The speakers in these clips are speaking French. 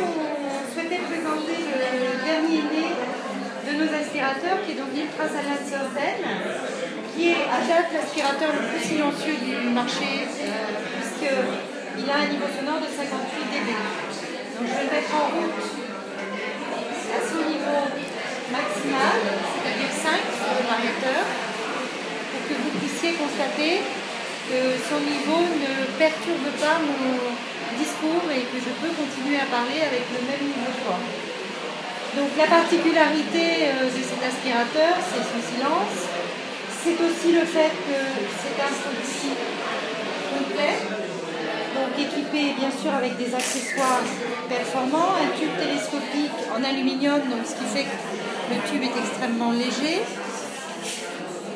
on souhaitait présenter le dernier né de nos aspirateurs, qui est donc l'Ultra Salade qui est à date l'aspirateur le plus silencieux du marché, euh, puisqu'il a un niveau sonore de 58 dB. Donc je vais mettre en route à son niveau maximal, c'est-à-dire 5 sur le variateur, pour que vous puissiez constater que son niveau ne perturbe pas mon discours et que je peux continuer à parler avec le même niveau de voix. Donc la particularité euh, de cet aspirateur, c'est son silence. C'est aussi le fait que c'est un produit complet, donc équipé bien sûr avec des accessoires performants, un tube télescopique en aluminium, donc ce qui fait que le tube est extrêmement léger,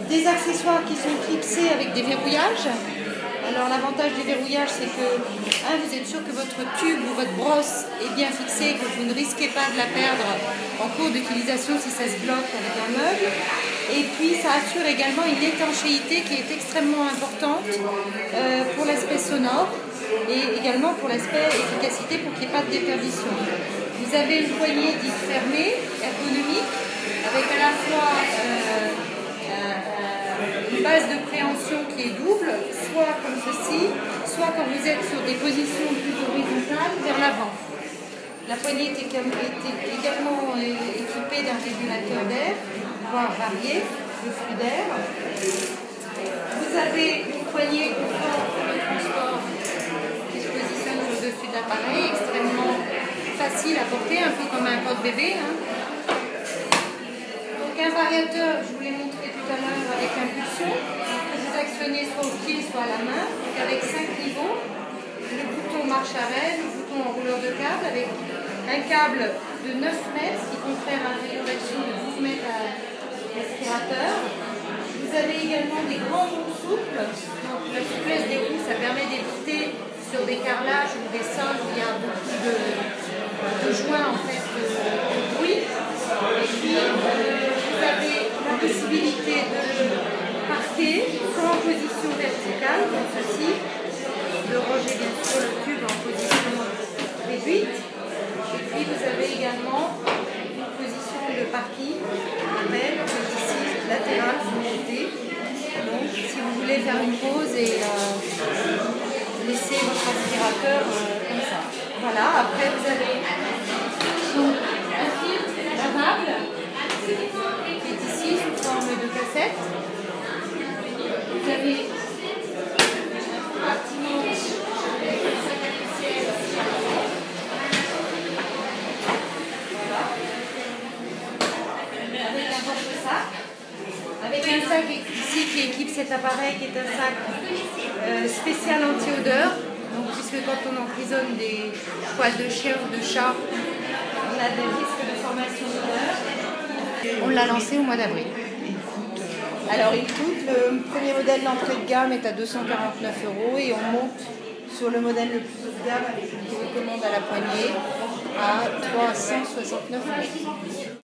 des accessoires qui sont clipsés avec des verrouillages. Alors l'avantage des verrouillages, c'est que vous êtes sûr que votre tube ou votre brosse est bien fixée, que vous ne risquez pas de la perdre en cours d'utilisation si ça se bloque avec un meuble. Et puis ça assure également une étanchéité qui est extrêmement importante euh, pour l'aspect sonore et également pour l'aspect efficacité pour qu'il n'y ait pas de déperdition. Vous avez une poignée dite fermée, ergonomique, avec à la fois euh, une base de préhension qui est double, soit comme ceci, soit quand vous êtes sur des positions plus horizontales vers l'avant. La poignée est également équipée d'un régulateur d'air, voire varié, le flux d'air. Vous avez une poignée pour le transport qui se positionne au dessus de l'appareil, extrêmement facile à porter, un peu comme un porte-bébé. Hein. Donc un variateur, je vous l'ai montré tout à l'heure avec impulsion, actionnez soit au pied, soit à la main, avec 5 niveaux. Le bouton marche arrêt, le bouton enrouleur de câble avec un câble de 9 mètres qui confère un rayon d'action de 12 mètres à l'aspirateur. Vous avez également des grands roues souples. La souplesse des roues, ça permet d'éviter sur des carrelages ou des sols où il y a beaucoup de, de joints en fait de, bruit. Et puis euh, vous avez la possibilité de parquer position verticale comme ceci, de roger bien sûr le tube en position réduite. Et puis vous avez également une position de parking, belle, ici latérale, vous montez. Donc si vous voulez faire une pause et euh, laisser votre aspirateur euh, comme ça. Voilà, après vous avez donc, un fil lavable qui est ici sous forme de cassette. Avec un sac ici qui équipe cet appareil qui est un sac euh, spécial anti-odeur. Donc, puisque quand on emprisonne des poils de chien ou de chat, on a des risques de formation d'odeur. On l'a lancé au mois d'avril. Alors il coûte, le premier modèle d'entrée de gamme est à 249 euros et on monte sur le modèle le plus haut de gamme avec une télécommande à la poignée à 369 euros.